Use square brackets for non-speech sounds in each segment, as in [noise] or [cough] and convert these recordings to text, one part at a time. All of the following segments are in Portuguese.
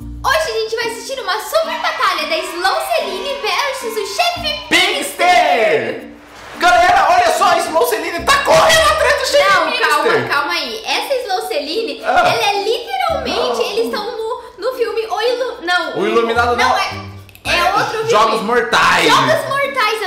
Hoje a gente vai assistir uma super batalha da Slow Celine versus o chefe Pigster! Galera, olha só, a Slow Celine tá correndo atrás do chefe Não, Pigster! calma, calma aí. Essa Slow Celine, Ah. ela é literalmente, eles estão no, no filme O Ilu... Não, O Iluminado não. não. é... É outro filme. Jogos Mortais! Jogos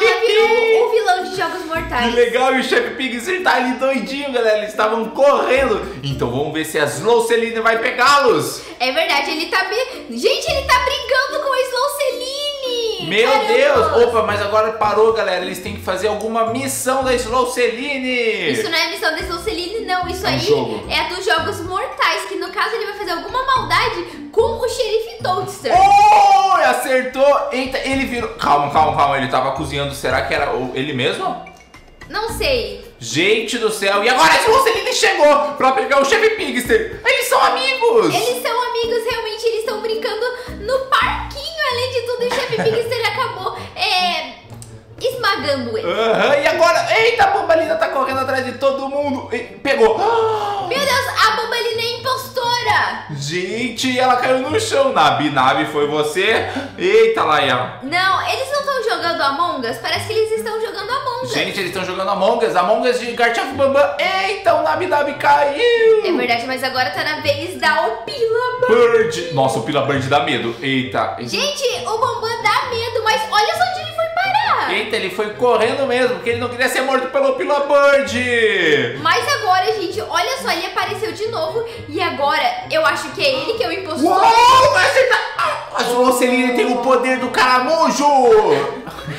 Ela virou o vilão de Jogos Que Mortais. legal, e o chefe Pigster tá ali doidinho, galera. Eles estavam correndo. Então vamos ver se a Slow Celine vai pegá-los. É verdade, ele tá... be- Gente, ele tá brigando com a Slow Celine! Meu Caramba. Deus! Opa, mas agora parou, galera. Eles têm que fazer alguma missão da Slow Celine. Isso não é missão da Slow Celine, não. Isso É um aí jogo. é a dos Jogos Mortais, que no caso ele vai fazer alguma maldade com o xerife Toadster. Acertou! Eita, ele virou. Calma, calma, calma. Ele tava cozinhando. Será que era ele mesmo? Não sei. Gente do céu! E agora a Slow Celine chegou pra pegar o chefe Pigster. Eles são amigos! Eles são amigos, realmente, eles estão brincando no parquinho, além de tudo, e o chefe Pigster acabou é, esmagando ele. Aham, e agora? Eita, a Bombalina tá correndo atrás de todo mundo. E- Pegou. Meu Deus, a Bombalina! Gente, ela caiu no chão. Nabi, Nabi, foi você? Eita, Laia. Não, eles não estão jogando Among Us? Parece que eles estão jogando Among Us. Gente, eles estão jogando Among Us. Among Us de Garchaf Bambam. Eita, o Nabi Nabi caiu. É verdade, mas agora tá na vez da Opila Bird. Nossa, o Pila Bird dá medo. Eita. Gente, o Bambam dá medo, mas olha só parar. Eita, ele foi correndo mesmo, porque ele não queria ser morto pelo Pila Bird. Mas agora, gente, olha só, ele apareceu de novo e agora eu acho que é ele que é o impostor. Uou, mas ele tá... A Jocelyn tem o poder do caramujo.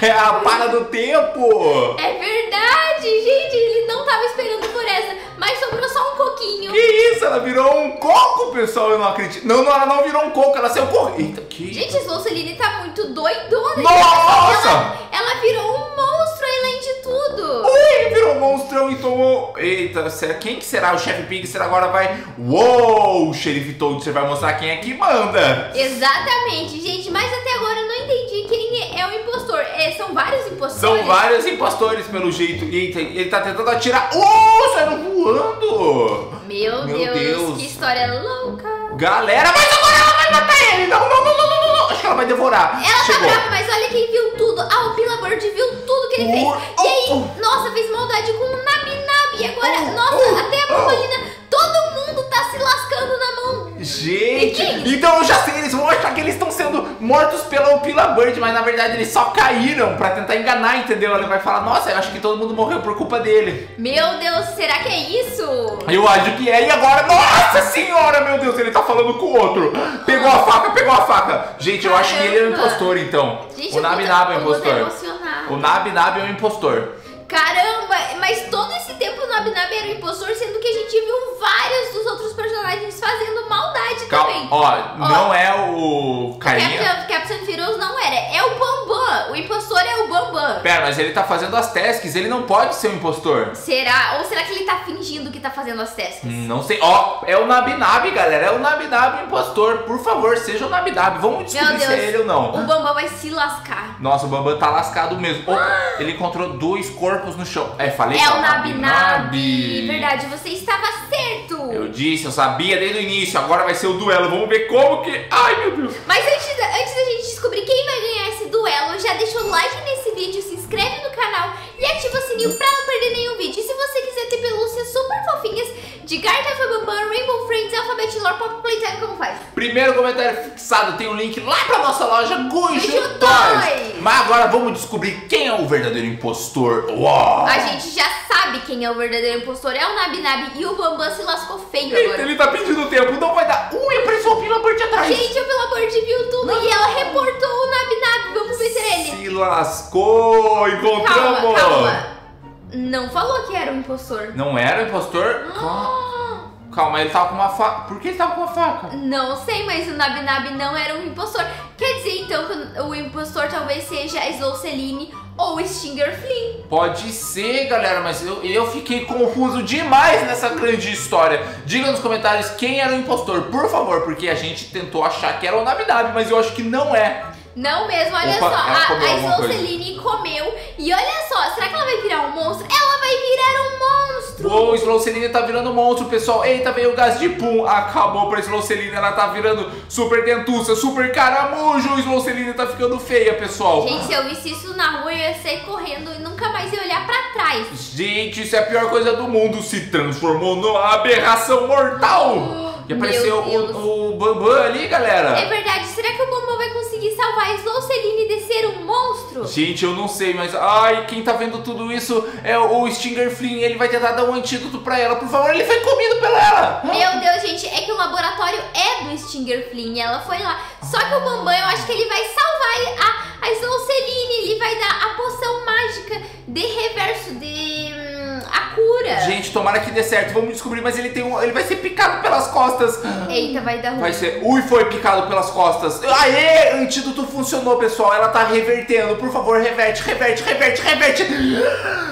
É a para do tempo. É verdade, gente, ele não tava esperando por essa, mas sobrou só um coquinho. Isso? Ela virou um coco, pessoal. Eu não acredito. Não, não, ela não virou um coco. Ela saiu correndo. Eita, que... Gente, a Sloceline tá muito doidona. Nossa! Ela, ela virou um monstro além de tudo. Ui, virou um monstrão e tomou... Eita, será... quem que será? O chefe Pig será agora vai... Uou, xerife Toad, você vai mostrar quem é que manda. Exatamente, gente, mas até agora eu não entendi quem é o impostor. É, são vários impostores. São vários impostores, pelo jeito. Eita, ele tá tentando atirar... Uou, saíram voando. Galera, mas agora ela vai matar ele. Não, não, não, não, não, não. Acho que ela vai devorar. Ela Chegou. tá brava, mas olha quem viu tudo. Ah, o Pila Bird viu tudo que ele fez. Ui, E aí, oh, nossa, fez maldade com o Nabi Nabi. E agora, Oh, nossa, oh, até a oh. Bombalina, todo mundo tá se lascando na mão. Gente, então eu já sei, eles vão achar que eles estão mortos pela Pila Bird, mas na verdade eles só caíram pra tentar enganar, entendeu? Ele vai falar, nossa, eu acho que todo mundo morreu por culpa dele. Meu Deus, será que é isso? Eu acho que é, e agora, nossa senhora, meu Deus, ele tá falando com o outro. Pegou a faca, pegou a faca. Gente, eu acho que ele é o impostor, então. Gente, o Nabi é o impostor. O Nabi Nabi é o impostor. Caramba, mas todo esse tempo o Nabi Nabi era o impostor, sendo que a gente viu vários dos outros personagens fazendo maldade também. Calma, ó, não é o carinha. Captain, Captain Feroz não era, é o Bambam. O impostor é o Bambam. Pera, mas ele tá fazendo as tasks, ele não pode ser um impostor. Será? Ou será que ele tá fingindo que tá fazendo as tasks? Não sei. Ó, é o Nabi Nabi, galera. É o Nabi Nabi impostor. Por favor, seja o Nabi Nabi. Vamos descobrir se é ele ou não. o Bambam vai se lascar. Nossa, o Bambam tá lascado mesmo. [gasps] Ele encontrou dois corpos no chão. É, falei É que o Nabi Nabi. Verdade, você estava Eu disse, eu sabia desde o início. Agora vai ser o duelo. Vamos ver como que. Ai, meu Deus. Mas antes da, antes da gente descobrir quem vai ganhar esse duelo, já deixa o like nesse vídeo, se inscreve no canal e ativa o sininho pra não perder nenhum vídeo. E se você quiser ter pelúcias super fofinhas de Garta Bambam, Rainbow Friends, Alphabet Lore, Pop Playtime, como faz? Primeiro comentário fixado tem um link lá pra nossa loja Gujo Toys. Toys. Mas agora vamos descobrir quem é o verdadeiro impostor. Uau! A gente já sabe quem é o verdadeiro impostor, é o Nabi Nabi e o Bambam se lascou feio agora. ele tá pedindo tempo. Não vai dar. Ui, apareceu o Pila Bird atrás. Gente, o pelo amor de viu tudo e ela reportou o Nabi Nabi. Vamos ver se é ele. Se lascou, encontramos. Calma, calma. Não falou que era o impostor. Não era o impostor? Calma, calma, ele tava com uma faca. Por que ele tava com uma faca? Não sei, mas o Nabi Nabi não era um impostor. Quer dizer então que o impostor talvez seja a Slow Celine ou o Stinger Flynn. Pode ser, galera, mas eu, eu fiquei confuso demais nessa grande história. Diga nos comentários quem era o impostor, por favor, porque a gente tentou achar que era o Navidade, mas eu acho que não é. Não mesmo, olha Opa, só, a, a. Celine comeu e olha só, será que ela vai virar um monstro? Ela monstro. Uou, Slow Celine tá virando monstro, pessoal. Eita, veio o gás de pum. Acabou pra Slow Celine. Ela tá virando super dentuça, super caramujo. Slow Celine tá ficando feia, pessoal. Gente, se eu visse isso na rua, eu ia sair correndo e nunca mais ia olhar pra trás. Gente, isso é a pior coisa do mundo. Se transformou numa aberração mortal. E Meu apareceu Deus. o, o Bambam ali, galera. É verdade, será que o Bambam vai conseguir salvar a Slow Celine de ser um monstro? Gente, eu não sei, mas ai, quem tá vendo tudo isso é o Stinger Flynn. Ele vai tentar dar um antídoto pra ela. Por favor, ele foi comido pela ela. Meu Deus, gente, é que o laboratório é do Stinger Flynn, ela foi lá. Só que o Bambam, eu acho que ele vai salvar a, a Slow tomara que dê certo. Vamos descobrir, mas ele tem um, ele vai ser picado pelas costas. Eita, vai dar ruim. Vai ser. Ui, foi picado pelas costas. Aê! Antídoto funcionou, pessoal. Ela tá revertendo. Por favor, reverte, reverte, reverte, reverte.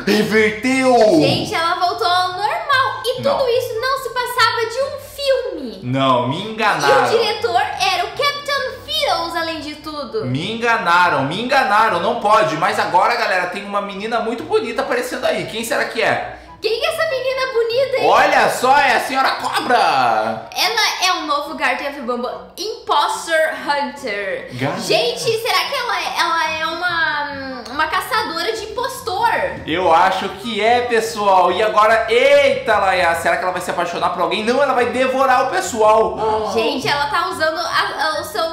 Reverteu! Gente, ela voltou ao normal. E tudo Não. isso não se passava de um filme. Não, me E o enganaram. diretor era o Captain Fiddles, além de tudo. Me enganaram, me enganaram, não pode. Mas agora, galera, tem uma menina muito bonita aparecendo aí. Quem será que é? Quem é essa menina bonita aí? Olha só, é a senhora cobra! Ela é o novo Guardian of Bamba Imposter Hunter. Gar- Gente, será que ela é, ela é uma, uma caçadora de impostor? Eu acho que é, pessoal. E agora, eita, Laia, será que ela vai se apaixonar por alguém? Não, ela vai devorar o pessoal. Gente, ela tá usando a- a- o, seu,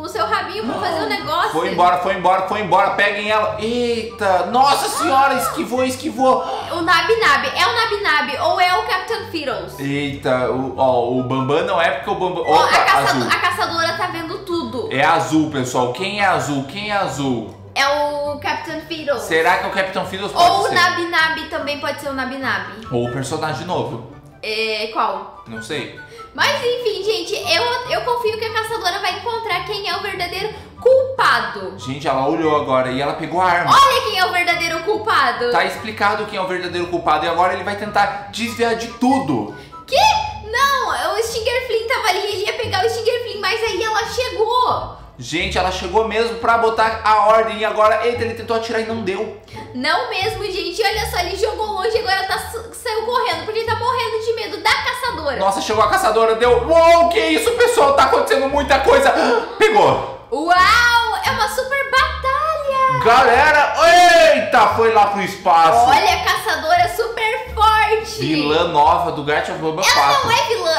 o seu rabinho pra fazer o negócio. Foi embora, foi embora, foi embora. Peguem ela. Eita, nossa senhora, esquivou, esquivou. O Nabi Nabi. É o Nabi Nabi ou é o Captain Fiddles? Eita, o, ó, o Bambam não é porque o Bambam. Ó, Opa, a, caçado- a caçadora tá vendo tudo. É azul, pessoal. Quem é azul? Quem é azul? É o Captain Fiddles. Será que é o Capitão Fiddles pode Ou o ser? Nabi Nabi também pode ser o Nabi Nabi. Ou o personagem novo. É, qual? Não sei. Mas enfim, gente, eu, eu confio que a caçadora vai encontrar quem é o verdadeiro culpado. Gente, ela olhou agora e ela pegou a arma. Olha quem é o verdadeiro culpado. Tá explicado quem é o verdadeiro culpado e agora ele vai tentar desviar de tudo. Que? Não, o Stinger Flynn tava ali, ele ia pegar o Stinger Flynn, mas aí ela chegou. Gente, ela chegou mesmo pra botar a ordem e agora, eita, ele tentou atirar e não deu. Não mesmo, gente. Olha só, ele jogou longe e agora tá, saiu correndo, porque ele tá morrendo de medo da caçadora. Nossa, chegou a caçadora, deu. Uou, que isso, pessoal? Tá acontecendo muita pro espaço. Olha, a caçadora super forte. Vilã nova do Guardian of Bamba Ela 4. não é vilã,